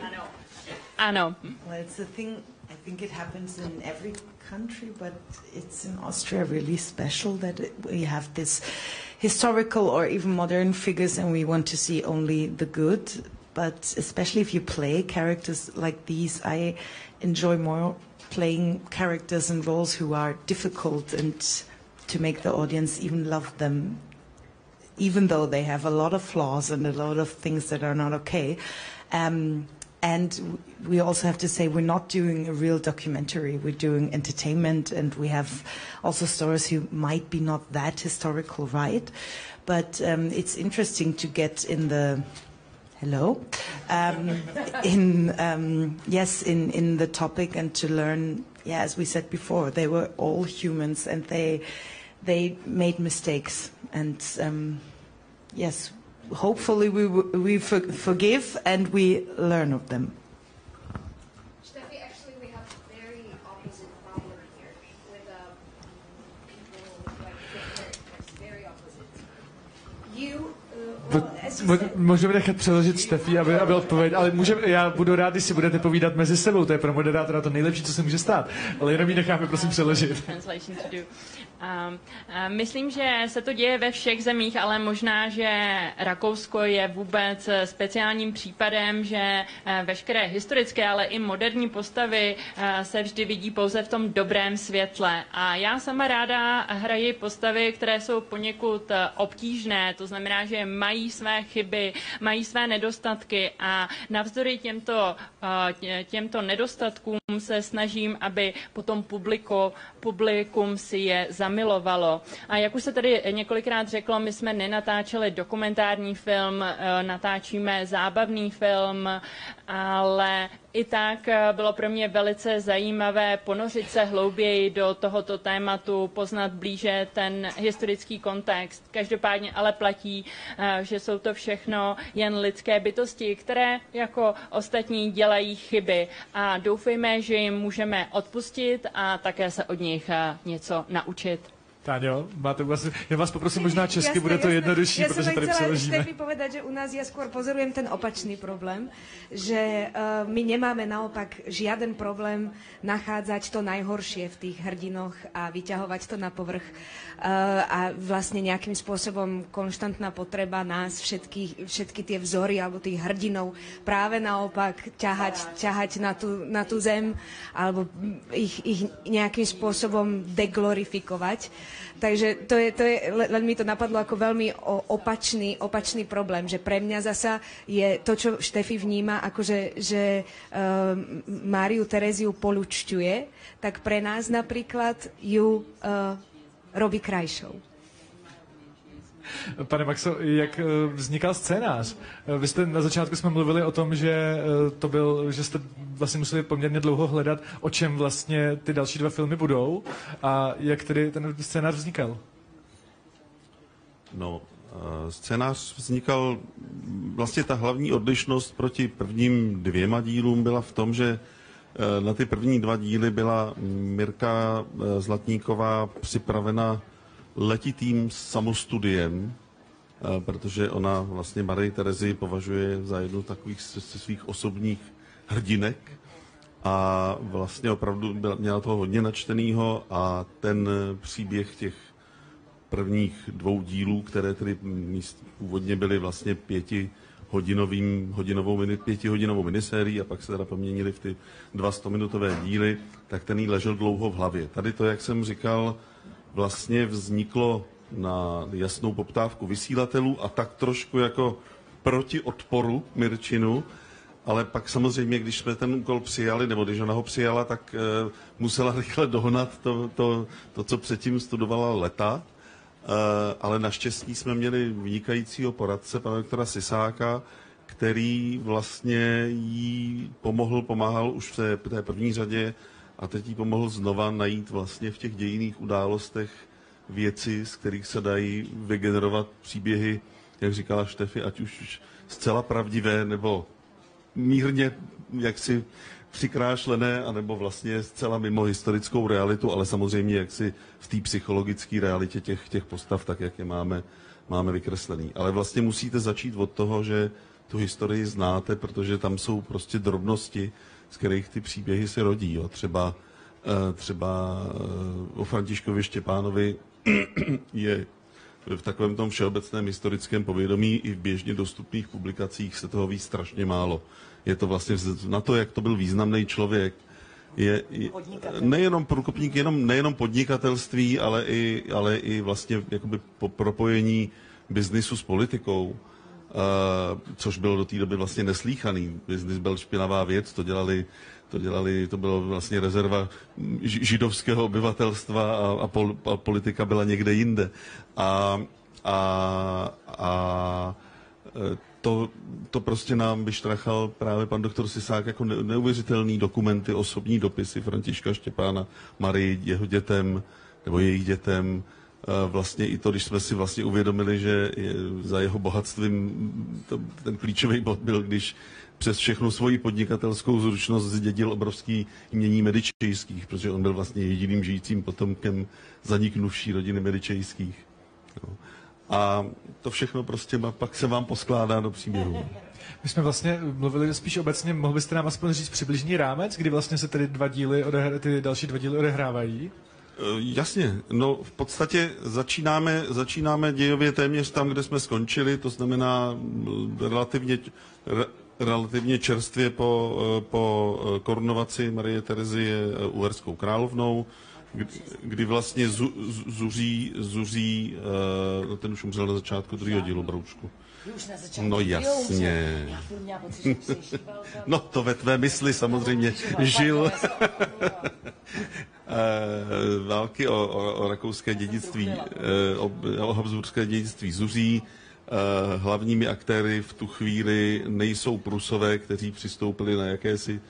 ano. Ano. Well, it's a thing, I think it happens in every country, but it's in Austria really special that we have this historical or even modern figures and we want to see only the good. But especially if you play characters like these, I enjoy more playing characters and roles who are difficult and to make the audience even love them, even though they have a lot of flaws and a lot of things that are not okay. Um, and we also have to say we're not doing a real documentary. We're doing entertainment, and we have also stories who might be not that historical, right? But um, it's interesting to get in the hello um, in um, yes in in the topic and to learn. Yeah, as we said before, they were all humans, and they they made mistakes, and um, yes, hopefully we, we forgive and we learn of them. Steffi, actually we have a very opposite problem here with uh, people like different, very opposite. You Můžeme nechat přeložit Stefí, aby, aby odpověděl, ale můžeme, já budu rád, když si budete povídat mezi sebou, to je pro moderátora to nejlepší, co se může stát, ale jenom ji necháme prosím přeložit. Um, myslím, že se to děje ve všech zemích, ale možná, že Rakousko je vůbec speciálním případem, že eh, veškeré historické, ale i moderní postavy eh, se vždy vidí pouze v tom dobrém světle. A já sama ráda hraji postavy, které jsou poněkud eh, obtížné, to znamená, že mají své chyby, mají své nedostatky a navzdory těmto, těmto nedostatkům se snažím, aby potom publiko, publikum si je zamilovalo. A jak už se tady několikrát řeklo, my jsme nenatáčeli dokumentární film, eh, natáčíme zábavný film, ale i tak eh, bylo pro mě velice zajímavé ponořit se hlouběji do tohoto tématu, poznat blíže ten historický kontext. Každopádně ale platí, eh, že jsou to všechno jen lidské bytosti, které jako ostatní dělají chyby a doufejme, že jim můžeme odpustit a také se od nich eh, něco naučit. Táňo, máte vlastně, já vás poprosím možná česky, jasne, bude to jednodušší, ja protože tady přeložíme. Ja povedať, že u nás ja skôr pozorujem ten opačný problém, že uh, my nemáme naopak žiaden problém nachádzať to najhoršie v tých hrdinoch a vyťahovať to na povrch uh, a vlastne nejakým spôsobom konštantná potreba nás všetky, všetky tie vzory alebo tých hrdinov práve naopak ťahať, ťahať na, tú, na tú zem alebo ich, ich nejakým spôsobom deglorifikovať. Takže to je, to je, len mi to napadlo ako veľmi opačný, opačný problém, že pre mňa zasa je to, čo Štefi vníma, akože, že uh, Máriu Tereziu polučťuje, tak pre nás napríklad ju uh, robí krajšou. Pane Maxo, jak eh, vznikal scénář? Eh, vy jste na začátku jsme mluvili o tom, že eh, to byl, že jste vlastně museli poměrně dlouho hledat, o čem vlastně ty další dva filmy budou a jak tedy ten scénář vznikal? No, scénář vznikal, vlastně ta hlavní odlišnost proti prvním dvěma dílům byla v tom, že na ty první dva díly byla Mirka Zlatníková připravena letitým samostudiem, eh, protože ona vlastně Marie Terezi považuje za jednu takových svých osobních hrdinek a vlastně opravdu byla, měla toho hodně načtenýho a ten příběh těch prvních dvou dílů, které tedy míst, původně byly vlastně pěti hodinovým, hodinovou, pětihodinovou minisérií a pak se teda poměnili v ty dva stominutové díly, tak ten jí ležel dlouho v hlavě. Tady to, jak jsem říkal, vlastně vzniklo na jasnou poptávku vysílatelů a tak trošku jako proti odporu Mirčinu. ale pak samozřejmě, když jsme ten úkol přijali, nebo když ona ho přijala, tak uh, musela rychle dohnat to, to, to, co předtím studovala leta. Uh, ale naštěstí jsme měli vynikajícího poradce, pana doktora Sisáka, který vlastně jí pomohl, pomáhal už v té, té první řadě a teď jí pomohl znova najít vlastně v těch dějiných událostech věci, z kterých se dají vygenerovat příběhy, jak říkala Štefy, ať už zcela pravdivé nebo mírně jaksi přikrášlené, anebo vlastně zcela mimo historickou realitu, ale samozřejmě jaksi v té psychologické realitě těch, těch postav, tak jak je máme, máme vykreslený. Ale vlastně musíte začít od toho, že tu historii znáte, protože tam jsou prostě drobnosti, z kterých ty příběhy se rodí. Jo. Třeba, eh, třeba eh, o Františkovi Štěpánovi je v takovém tom všeobecném historickém povědomí i v běžně dostupných publikacích se toho ví strašně málo. Je to vlastně na to, jak to byl významný člověk, je, je nejenom průkopník, jenom, nejenom podnikatelství, ale i, ale i vlastně jakoby po propojení biznisu s politikou, což bylo do té doby vlastně neslíchaný. Biznis byl špinavá věc, to dělali to dělali, to bylo vlastně rezerva židovského obyvatelstva a, a, pol, a politika byla někde jinde. A, a, a e, to, to prostě nám vyštrachal právě pan doktor Sisák jako neuvěřitelný dokumenty, osobní dopisy Františka Štěpána Marii, jeho dětem, nebo jejich dětem, vlastně i to, když jsme si vlastně uvědomili, že je, za jeho bohatstvím to, ten klíčový bod byl, když přes všechnu svoji podnikatelskou zručnost zdědil obrovský mění medičejských, protože on byl vlastně jediným žijícím potomkem zaniknuvší rodiny medičejských. No. A to všechno prostě pak se vám poskládá do příběhu. My jsme vlastně mluvili spíš obecně, mohl byste nám aspoň říct přibližný rámec, kdy vlastně se tedy dva díly odehra, ty další dva díly odehrávají? E, jasně, no v podstatě začínáme, začínáme dějově téměř tam, kde jsme skončili, to znamená relativně, relativně čerstvě po, eh, po eh, korunovaci Marie Terezie eh, Uherskou královnou, kdy vlastně zu, zuří, zuří, ten už umřel na začátku druhého dílu Broučku. No jasně. no to ve tvé mysli samozřejmě žil. Války o, o, o rakouské dědictví, o, o habsburské dědictví zuří, Eh, hlavními aktéry v tu chvíli nejsou Prusové, kteří přistoupili na jakési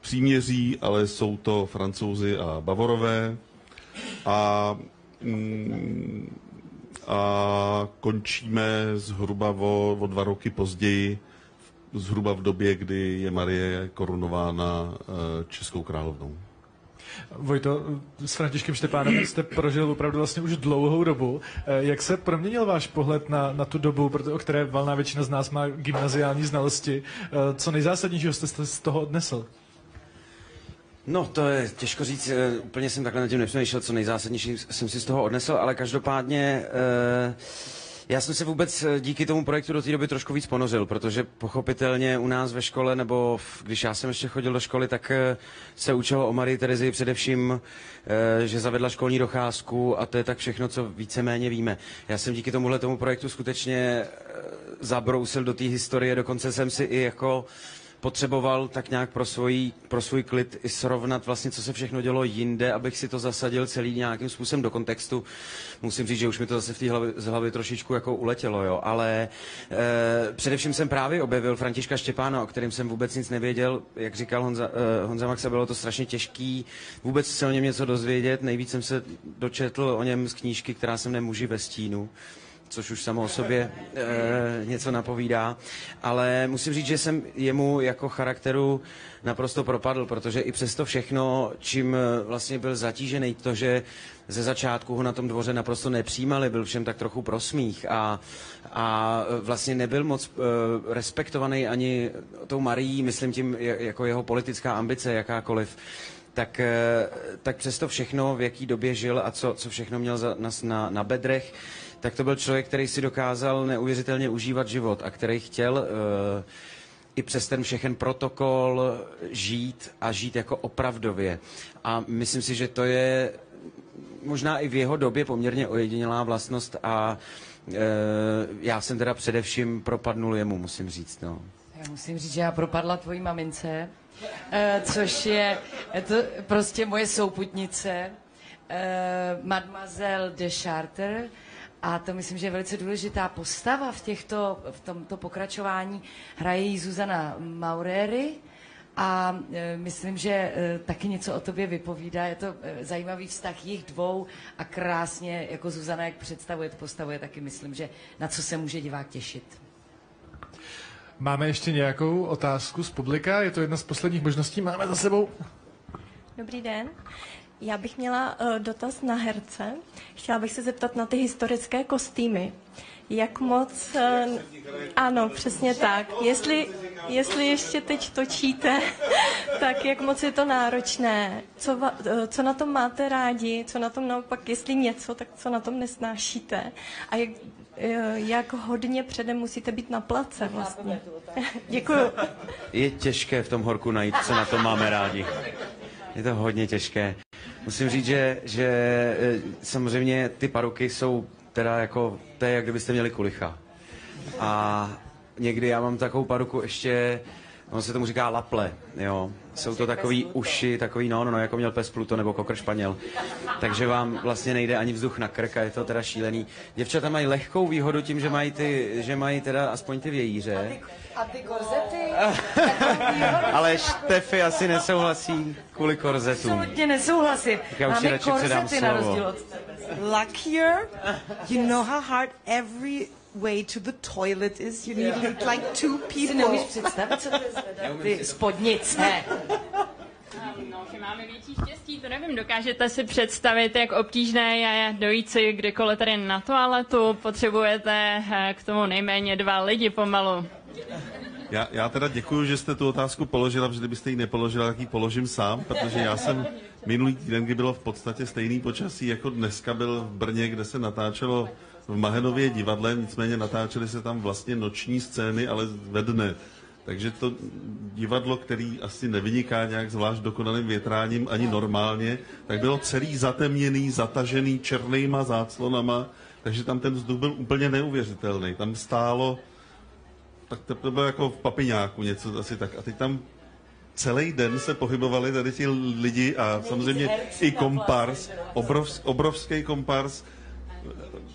příměří, ale jsou to Francouzi a Bavorové. A, mm, a končíme zhruba o, o dva roky později, zhruba v době, kdy je Marie korunována eh, Českou královnou. Vojto, s Františkem Štěpánem jste prožil opravdu vlastně už dlouhou dobu. Eh, jak se proměnil váš pohled na, na tu dobu, o které valná většina z nás má gymnaziální znalosti? Eh, co nejzásadnějšího jste z toho odnesl? No, to je těžko říct, eh, úplně jsem takhle nad tím nepřemýšlel, co nejzásadnější jsem si z toho odnesl, ale každopádně uh, já jsem se vůbec eh, díky tomu projektu do té doby trošku víc ponořil, protože pochopitelně u nás ve škole, nebo když já jsem ještě chodil do školy, tak eh, se učilo o Marii Terezi především, eh, že zavedla školní docházku a to je tak všechno, co víceméně víme. Já jsem díky tomuhle tomu projektu skutečně zabrousil do té historie, dokonce jsem si i jako potřeboval tak nějak pro, svůj, pro svůj klid i srovnat vlastně, co se všechno dělo jinde, abych si to zasadil celý nějakým způsobem do kontextu. Musím říct, že už mi to zase v té hlavě, z hlavy trošičku jako uletělo, jo. Ale e, především jsem právě objevil Františka Štěpána, o kterém jsem vůbec nic nevěděl. Jak říkal Honza, e, Honza Maxa, bylo to strašně těžký vůbec se o něm něco dozvědět. Nejvíc jsem se dočetl o něm z knížky, která se jmenuje Muži ve stínu což už samo o sobě e, něco napovídá. Ale musím říct, že jsem jemu jako charakteru naprosto propadl, protože i přesto všechno, čím eh, vlastně byl zatížený, to, že ze začátku ho na tom dvoře naprosto nepřijímali, byl všem tak trochu prosmích a, a vlastně nebyl moc uh, respektovaný ani tou Marií, myslím tím jako jeho politická ambice jakákoliv tak, tak přesto všechno, v jaký době žil a co, co všechno měl za, na, na bedrech, tak to byl člověk, který si dokázal neuvěřitelně užívat život a který chtěl uh, i přes ten všechen protokol žít a žít jako opravdově. A myslím si, že to je možná i v jeho době poměrně ojedinělá vlastnost a uh, já jsem teda především propadnul jemu, musím říct. No. Já musím říct, že já propadla tvojí mamince, eh, což je to prostě moje souputnice, eh, Mademoiselle de Charter, a to myslím, že je velice důležitá postava v, těchto, v tomto pokračování. Hraje jí Zuzana Maurery a e, myslím, že e, taky něco o tobě vypovídá. Je to e, zajímavý vztah jich dvou a krásně, jako Zuzana, jak představuje tu postavu, je taky myslím, že na co se může divák těšit. Máme ještě nějakou otázku z publika? Je to jedna z posledních možností. Máme za sebou. Dobrý den. Já bych měla uh, dotaz na herce. Chtěla bych se zeptat na ty historické kostýmy. Jak moc... Uh, ano, přesně tak. Jestli, jestli ještě teď točíte, tak jak moc je to náročné? Co, uh, co na tom máte rádi? Co na tom naopak, jestli něco, tak co na tom nesnášíte? A jak, jak hodně předem musíte být na place vlastně. Děkuju. Je těžké v tom horku najít, co na tom máme rádi. Je to hodně těžké. Musím říct, že, že e, samozřejmě ty paruky jsou teda jako, to je jak kdybyste měli kulicha. A někdy já mám takovou paruku ještě, on se tomu říká laple, jo. Jsou to takový uši, takový no, no, no, jako měl pes Pluto nebo kokr španěl. Takže vám vlastně nejde ani vzduch na krk a je to teda šílený. Děvčata mají lehkou výhodu tím, že mají, ty, že mají teda aspoň ty vějíře. A ty korzety? Ale Štefy asi nesouhlasí kvůli korzetům. Absolutně nesouhlasím. Tak já už Máme radši předám korzety na slovo. rozdíl od tebe. luckier. You know how hard every way to the toilet is. You need like two Si people. neumíš představit, co to je zvedat? Ty spodnice. No, že máme větší štěstí, to nevím. Dokážete si představit, jak obtížné je dojít si kdykoliv tady na toaletu. Potřebujete eh, k tomu nejméně dva lidi pomalu. Já, já teda děkuji, že jste tu otázku položila, protože kdybyste ji nepoložila, tak ji položím sám, protože já jsem minulý týden, kdy bylo v podstatě stejný počasí jako dneska, byl v Brně, kde se natáčelo v Mahenově divadle, nicméně natáčely se tam vlastně noční scény, ale ve dne. Takže to divadlo, který asi nevyniká nějak zvlášť dokonalým větráním ani normálně, tak bylo celý zatemněný, zatažený černýma záclonama, takže tam ten vzduch byl úplně neuvěřitelný. Tam stálo tak to, bylo jako v papiňáku něco asi tak. A teď tam celý den se pohybovali tady ti lidi a samozřejmě i kompars, obrovsk, obrovský kompars,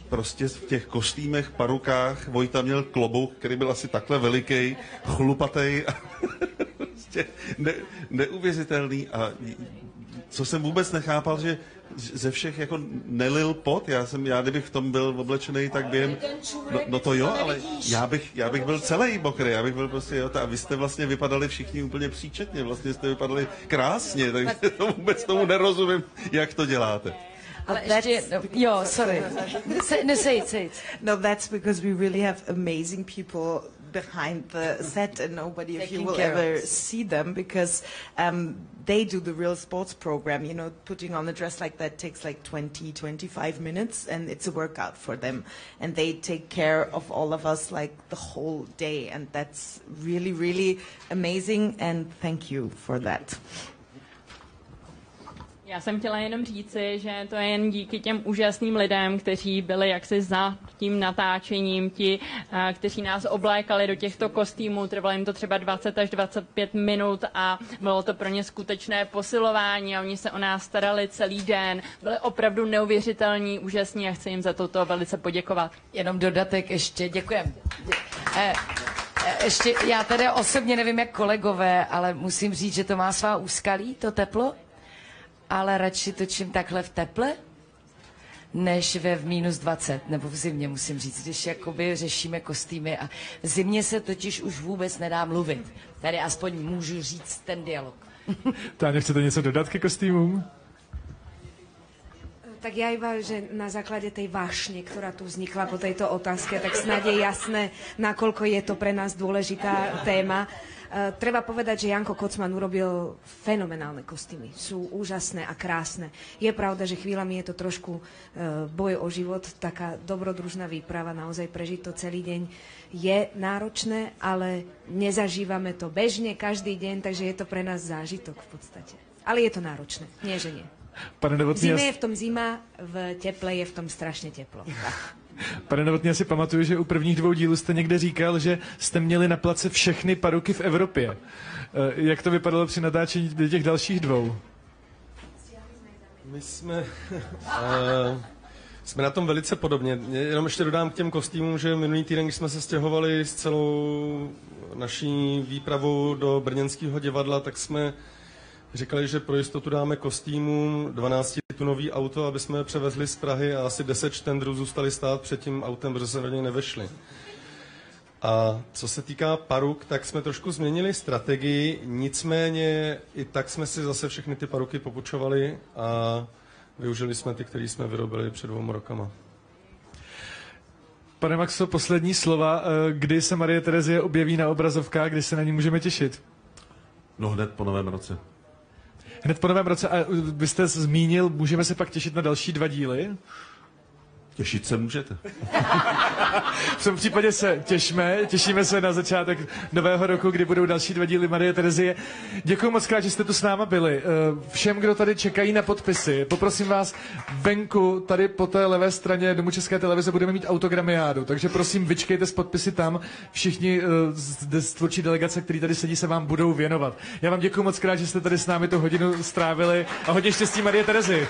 prostě v těch kostýmech, parukách. Vojta měl klobouk, který byl asi takhle veliký, chlupatý a prostě ne, neuvěřitelný. A co jsem vůbec nechápal, že ze všech jako nelil pot. Já jsem, já kdybych v tom byl oblečený, tak během, no, no to jo, ale já bych, já bych byl celý mokrý, já bych byl prostě, jo, a vy jste vlastně vypadali všichni úplně příčetně, vlastně jste vypadali krásně, takže to vůbec tomu nerozumím, jak to děláte. Ale ještě, no, jo, sorry. Se, ne, say it, say it. No, that's because we really have amazing people behind the set, and nobody of you will ever us. see them because um, they do the real sports program. You know, putting on a dress like that takes like 20, 25 minutes, and it's a workout for them. And they take care of all of us like the whole day, and that's really, really amazing. And thank you for that. Já jsem chtěla jenom říci, že to je jen díky těm úžasným lidem, kteří byli jaksi za tím natáčením, ti, eh, kteří nás oblékali do těchto kostýmů, trvalo jim to třeba 20 až 25 minut a bylo to pro ně skutečné posilování a oni se o nás starali celý den, byli opravdu neuvěřitelní, úžasní a chci jim za toto velice poděkovat. Jenom dodatek ještě, děkujem. Eh, eh, ještě, já tedy osobně nevím, jak kolegové, ale musím říct, že to má svá úskalí, to teplo, ale radši točím takhle v teple, než ve v minus 20, nebo v zimě, musím říct, když jakoby řešíme kostýmy a v zimě se totiž už vůbec nedá mluvit. Tady aspoň můžu říct ten dialog. Táně, chcete něco dodat ke kostýmům? Tak ja iba, že na základe tej vášne, ktorá tu vznikla po tejto otázke, tak snad je jasné, nakoľko je to pre nás dôležitá téma. Uh, treba povedať, že Janko Kocman urobil fenomenálne kostýmy. Sú úžasné a krásne. Je pravda, že chvíľami je to trošku uh, boj o život, taká dobrodružná výprava, naozaj prežiť to celý deň je náročné, ale nezažívame to bežne každý deň, takže je to pre nás zážitok v podstate. Ale je to náročné, nie že nie. Pane V Novotný, zime já- je v tom zima, v teple je v tom strašne teplo. Pane Novotný, já si pamatuju, že u prvních dvou dílů jste někde říkal, že jste měli na place všechny paruky v Evropě. Eh, Jak to vypadalo při natáčení těch dalších dvou? My jsme, uh, jsme na tom velice podobně. Jenom ještě dodám k těm kostýmům, že minulý týden, když jsme se stěhovali s celou naší výpravou do brněnského divadla, tak jsme říkali, že pro jistotu dáme kostýmům 12-tunový auto, aby jsme je převezli z Prahy a asi 10 štendrů zůstali stát před tím autem, protože se do něj nevešli. A co se týká paruk, tak jsme trošku změnili strategii, nicméně i tak jsme si zase všechny ty paruky popučovali a využili jsme ty, které jsme vyrobili před dvouma rokama. Pane Maxo, poslední slova. Eh, Kdy se Marie Terezie objeví na obrazovkách, kdy se na ní můžeme těšit? No hned po novém roce. Hned po novém roce. A vy jste zmínil, můžeme se pak těšit na další dva díly? Těšit se můžete. v tom případě se těšíme, těšíme se na začátek nového roku, kdy budou další dva díly Marie Terezie. Děkuji moc krát, že jste tu s náma byli. Eh, Všem, kdo tady čekají na podpisy, poprosím vás, venku, tady po té levé straně Domu České televize budeme mít autogramiádu, takže prosím, vyčkejte s podpisy tam. Všichni eh, z tvůrčí delegace, který tady sedí, se vám budou věnovat. Já vám děkuji moc krát, že jste tady s námi tu hodinu strávili a hodně štěstí Marie Terezi.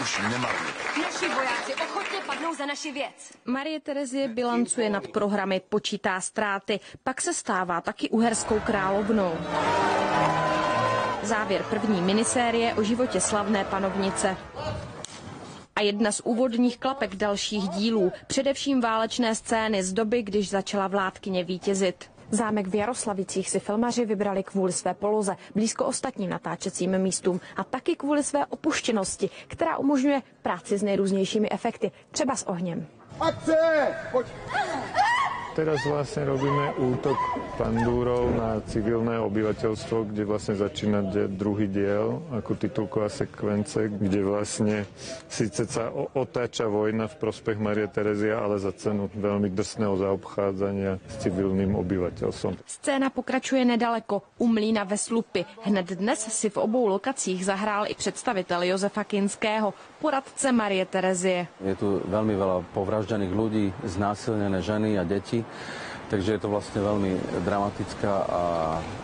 Už nemarně. Naši vojáci ochotně padnou za naši věc. Marie Terezie bilancuje nad programy, počítá ztráty, pak se stává taky uherskou královnou. Závěr první minisérie o životě slavné panovnice. A jedna z úvodních klapek dalších dílů, především válečné scény z doby, když začala vládkyně vítězit. Zámek v Jaroslavicích si filmaři vybrali kvůli své poloze, blízko ostatním natáčecím místům a taky kvůli své opuštěnosti, která umožňuje práci s nejrůznějšími efekty, třeba s ohněm. Akce! Poď. Teraz vlastne robíme útok pandúrov na civilné obyvateľstvo, kde vlastne začína druhý diel ako titulková sekvence, kde vlastne síce sa otáča vojna v prospech Marie Terezia, ale za cenu veľmi drsného zaobchádzania s civilným obyvateľstvom. Scéna pokračuje nedaleko, u mlína ve Slupy. Hned dnes si v obou lokacích zahrál i představitel Josefa Kinského, poradce Marie Terezie. Je tu veľmi veľa povraždených ľudí, znásilnené ženy a deti, takže je to vlastne veľmi dramatická a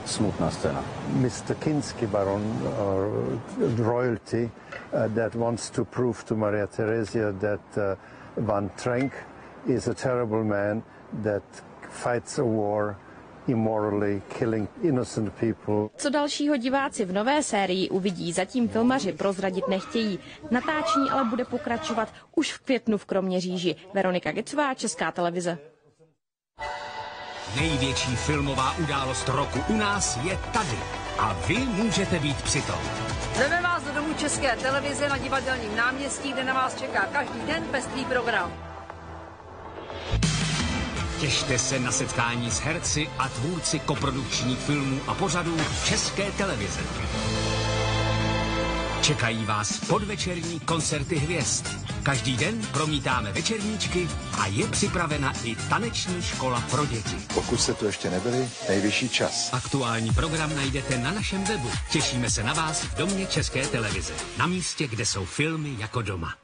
smutná scéna. Mr. Kinsky Baron, or royalty, uh, that wants to prove to Maria Theresia that uh, Van Trenck is a terrible man that fights a war immorally, killing innocent people. Co dalšího diváci v nové sérii uvidí, zatím filmaři prozradit nechtějí. Natáčení ale bude pokračovat už v květnu v Kroměříži. Veronika Gecová, Česká televize. Největší filmová událost roku u nás je tady. A vy můžete být přitom. Zveme vás do domu České televize na divadelním náměstí, kde na vás čeká každý den pestrý program. Těšte se na setkání s herci a tvůrci koprodukčních filmů a pořadů České televize. Čekají vás podvečerní koncerty hvězd. Každý den promítáme večerníčky a je připravena i taneční škola pro děti. Pokud jste tu ještě nebyli, nejvyšší čas. Aktuální program najdete na našem webu. Těšíme se na vás v domě České televize. Na místě, kde jsou filmy jako doma.